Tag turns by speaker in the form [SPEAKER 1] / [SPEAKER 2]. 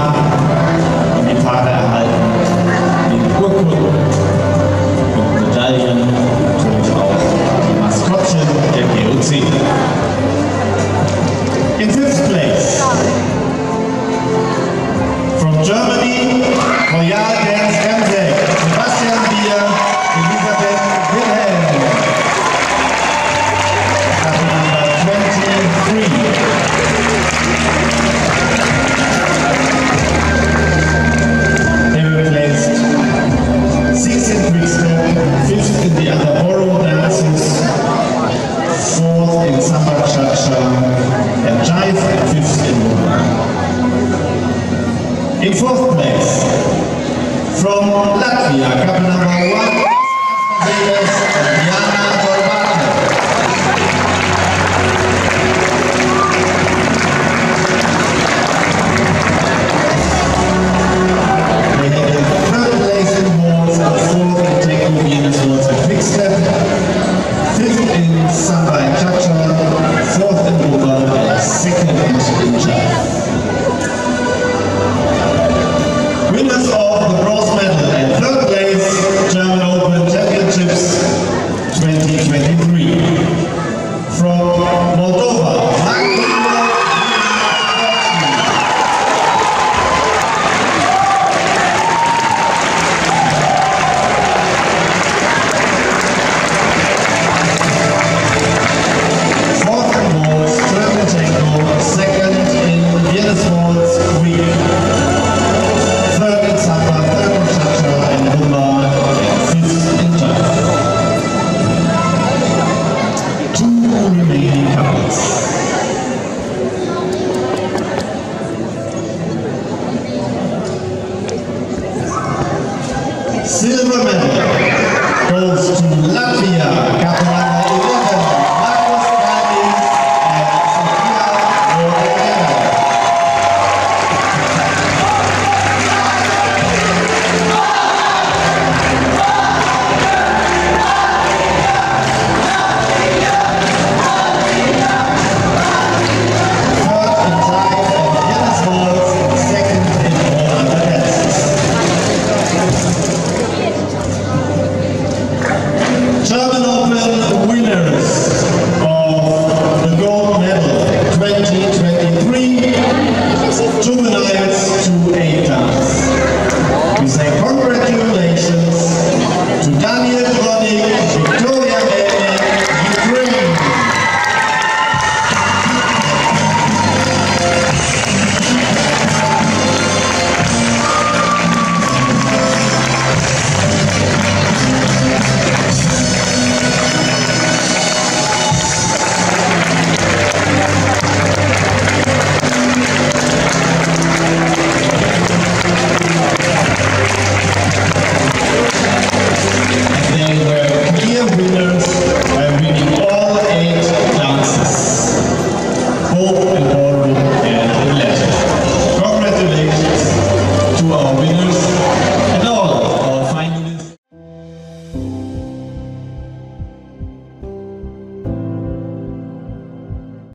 [SPEAKER 1] Jahr die Gitarre erhalten mit Urkunden und Medaillen und natürlich auch die Maskottchen der GOC. In fifth place, from Germany, Royal from Latvia, cup number one, con Latvia,